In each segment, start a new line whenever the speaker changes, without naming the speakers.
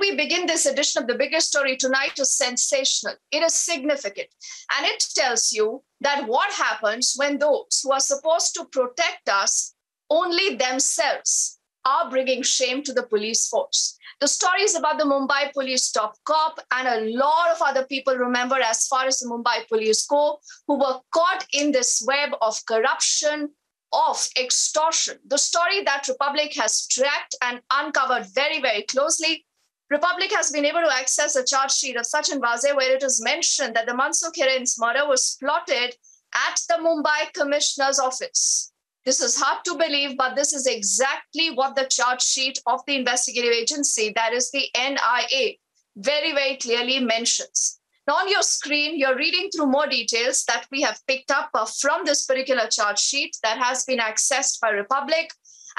we begin this edition of the biggest story tonight is sensational. It is significant. And it tells you that what happens when those who are supposed to protect us only themselves are bringing shame to the police force. The story is about the Mumbai police top cop, and a lot of other people remember, as far as the Mumbai police go, who were caught in this web of corruption, of extortion. The story that Republic has tracked and uncovered very, very closely. Republic has been able to access a charge sheet of Sachin Vaze where it is mentioned that the Mansukh Hiren's murder was plotted at the Mumbai Commissioner's office. This is hard to believe, but this is exactly what the charge sheet of the investigative agency, that is the NIA, very, very clearly mentions. Now, on your screen, you're reading through more details that we have picked up uh, from this particular charge sheet that has been accessed by Republic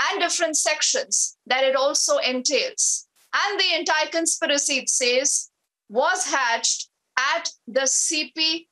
and different sections that it also entails. And the entire conspiracy, it says, was hatched at the CP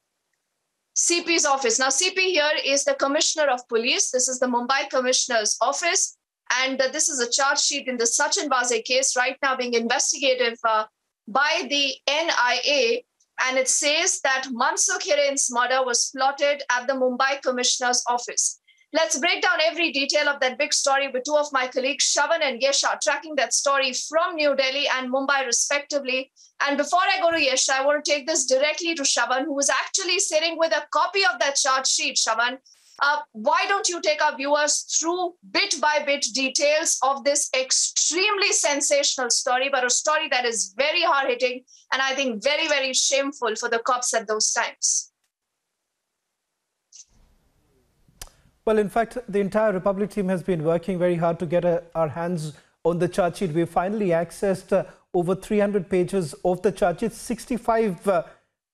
CP's office. Now, CP here is the Commissioner of Police. This is the Mumbai Commissioner's office. And uh, this is a charge sheet in the Sachin Vaze case right now being investigated uh, by the NIA. And it says that Mansukh Hiren's murder was plotted at the Mumbai Commissioner's office. Let's break down every detail of that big story with two of my colleagues, Shawan and Yesha, tracking that story from New Delhi and Mumbai, respectively. And before I go to Yesha, I want to take this directly to Shawan, who is actually sitting with a copy of that charge sheet. Shawan, uh, why don't you take our viewers through bit by bit details of this extremely sensational story, but a story that is very hard hitting and I think very, very shameful for the cops at those times?
Well, in fact, the entire Republic team has been working very hard to get uh, our hands on the charge sheet. We finally accessed uh, over 300 pages of the charge sheet, 65 uh,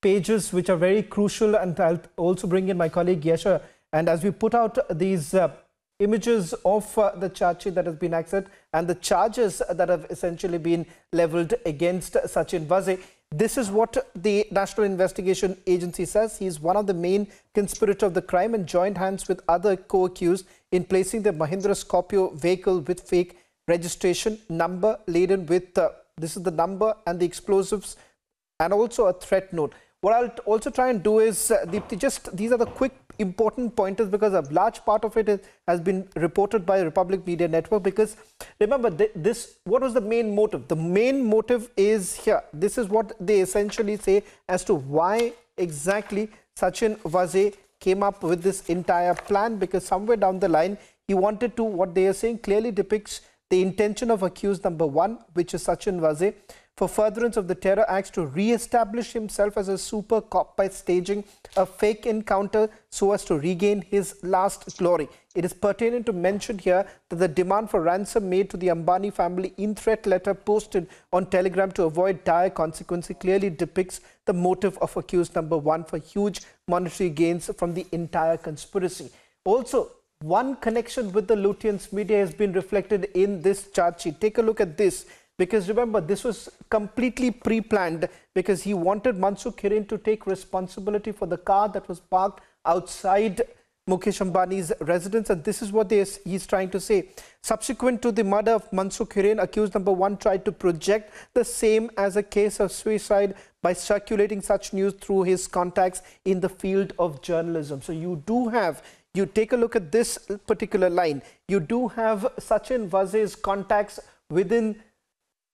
pages, which are very crucial. And I'll also bring in my colleague Yesha. And as we put out these uh, images of uh, the sheet that has been accessed and the charges that have essentially been leveled against Sachin Vaze. this is what the National Investigation Agency says. He is one of the main conspirators of the crime and joined hands with other co-accused in placing the Mahindra Scorpio vehicle with fake registration number laden with, uh, this is the number and the explosives and also a threat note. What I'll also try and do is, uh, Deepti, just these are the quick important point is because a large part of it is, has been reported by Republic Media Network because remember th this what was the main motive? The main motive is here. This is what they essentially say as to why exactly Sachin Vaze came up with this entire plan because somewhere down the line he wanted to what they are saying clearly depicts the intention of accused number one which is Sachin Vaze for furtherance of the terror acts to re-establish himself as a super cop by staging a fake encounter so as to regain his last glory. It is pertinent to mention here that the demand for ransom made to the Ambani family in threat letter posted on Telegram to avoid dire consequences clearly depicts the motive of accused number one for huge monetary gains from the entire conspiracy. Also, one connection with the Lutyens media has been reflected in this charge sheet. Take a look at this because remember this was completely pre-planned because he wanted Mansukh Hiren to take responsibility for the car that was parked outside Mukesh Ambani's residence and this is what he's trying to say. Subsequent to the murder of Mansukh Hiren, accused number one tried to project the same as a case of suicide by circulating such news through his contacts in the field of journalism. So you do have, you take a look at this particular line, you do have Sachin Vaze's contacts within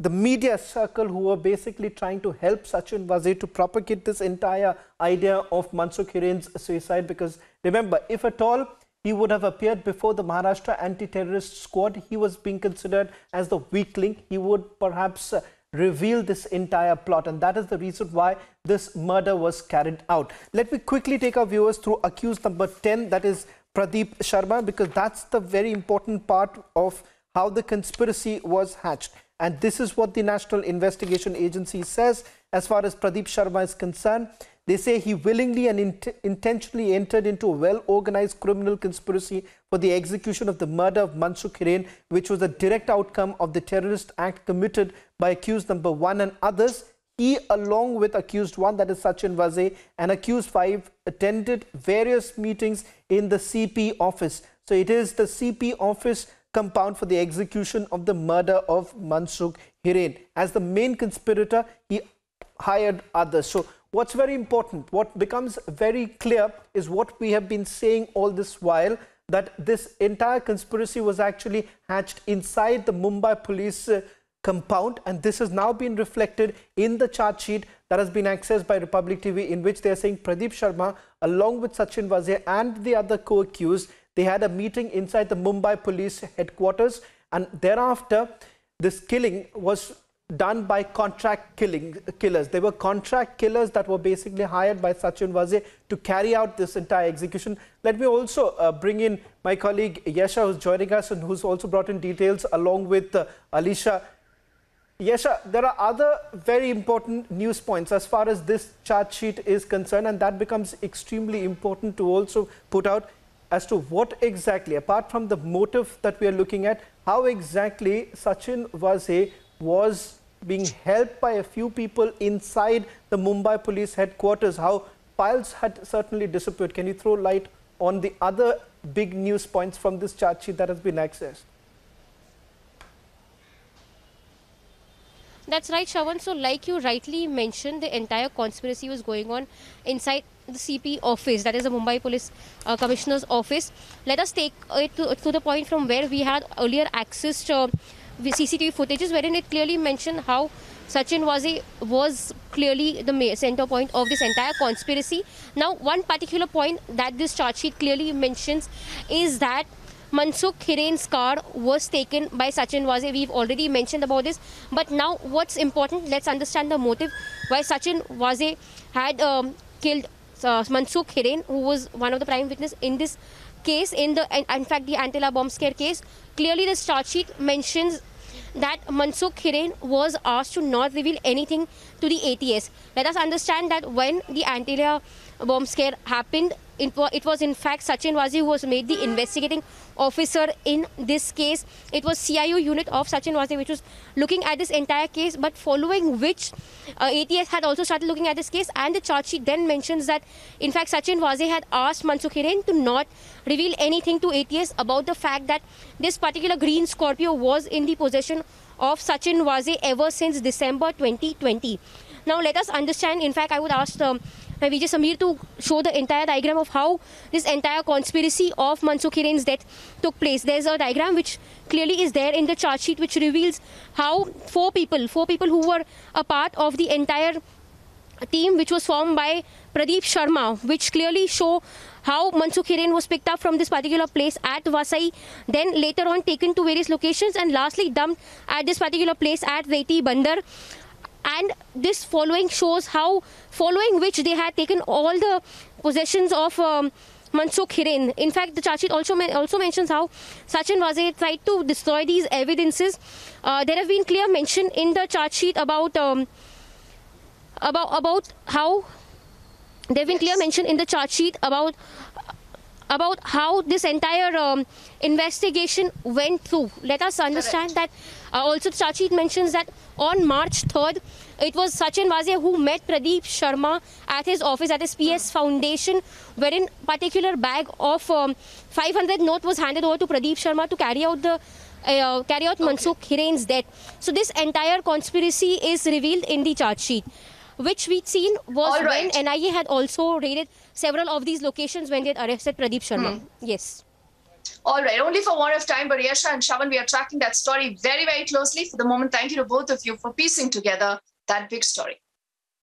the media circle who were basically trying to help Sachin Vaze to propagate this entire idea of Mansukh Hiren's suicide because remember, if at all he would have appeared before the Maharashtra anti-terrorist squad, he was being considered as the weak link. He would perhaps uh, reveal this entire plot and that is the reason why this murder was carried out. Let me quickly take our viewers through accused number 10 that is Pradeep Sharma because that's the very important part of how the conspiracy was hatched. And this is what the National Investigation Agency says as far as Pradeep Sharma is concerned. They say he willingly and int intentionally entered into a well-organized criminal conspiracy for the execution of the murder of Mansukh Hiren, which was a direct outcome of the terrorist act committed by accused number one and others. He, along with accused one, that is Sachin Vaze, and accused five, attended various meetings in the CP office. So it is the CP office compound for the execution of the murder of Mansukh Hiren. As the main conspirator, he hired others. So what's very important, what becomes very clear is what we have been saying all this while, that this entire conspiracy was actually hatched inside the Mumbai police uh, compound and this has now been reflected in the charge sheet that has been accessed by Republic TV in which they are saying Pradeep Sharma along with Sachin Vaze and the other co-accused they had a meeting inside the Mumbai police headquarters and thereafter this killing was done by contract killing killers. They were contract killers that were basically hired by Sachin Vaze to carry out this entire execution. Let me also uh, bring in my colleague Yasha who's joining us and who's also brought in details along with uh, Alicia. Yasha, there are other very important news points as far as this charge sheet is concerned and that becomes extremely important to also put out as to what exactly, apart from the motive that we are looking at, how exactly Sachin Vaze was being helped by a few people inside the Mumbai police headquarters, how files had certainly disappeared. Can you throw light on the other big news points from this charge sheet that has been accessed?
That's right, Shawan. So, like you rightly mentioned, the entire conspiracy was going on inside the CP office, that is the Mumbai Police uh, Commissioner's office. Let us take it to, to, the point from where we had earlier accessed uh, CCTV footages, wherein it clearly mentioned how Sachin Vaze was clearly the center point of this entire conspiracy. Now, one particular point that this charge sheet clearly mentions is that Mansukh Hiren's car was taken by Sachin Vaze. We've already mentioned about this. But now what's important, let's understand the motive why Sachin Vaze had um, killed uh, Mansukh Hiren, who was one of the prime witness in this case, in the in fact the Antilia bomb scare case. Clearly, the charge sheet mentions that Mansukh Hiren was asked to not reveal anything to the ATS. Let us understand that when the Antilia bomb scare happened, it was in fact Sachin Vaze who was made the investigating officer in this case. It was CIU unit of Sachin Vaze which was looking at this entire case but following which uh, ATS had also started looking at this case and the charge sheet then mentions that in fact Sachin Vaze had asked Mansukh Hiren to not reveal anything to ATS about the fact that this particular green Scorpio was in the possession of Sachin Vaze ever since December 2020. Now let us understand, in fact I would ask um, Vijay Samir to show the entire diagram of how this entire conspiracy of Mansukh Hiren's death took place. There's a diagram which clearly is there in the charge sheet which reveals how four people, four people who were a part of the entire team which was formed by Pradeep Sharma, which clearly show how Mansukh Hiren was picked up from this particular place at Vasai, then later on taken to various locations and lastly dumped at this particular place at Reti Bandar and this following shows how following which they had taken all the possessions of um, Mansukh Hiren. In fact, the charge sheet also, also mentions how Sachin Vaze tried to destroy these evidences. Uh, there have been clear mention in the charge sheet about um, about about how there have been clear mention in the charge sheet about about how this entire um, investigation went through. Let us understand Correct. that uh, also Chachit mentions that on March 3rd, it was Sachin Vaze who met Pradeep Sharma at his office at his PS Foundation, wherein particular bag of um, 500 note was handed over to Pradeep Sharma to carry out the uh, carry out okay. Mansukh Hiren's death. So this entire conspiracy is revealed in the charge sheet which we'd seen was right. when NIA had also raided several of these locations when they had arrested Pradeep Sharma. Hmm. Yes.
All right, only for one of time, but Yasha and Shawan, we are tracking that story very, very closely. For the moment, thank you to both of you for piecing together that big story.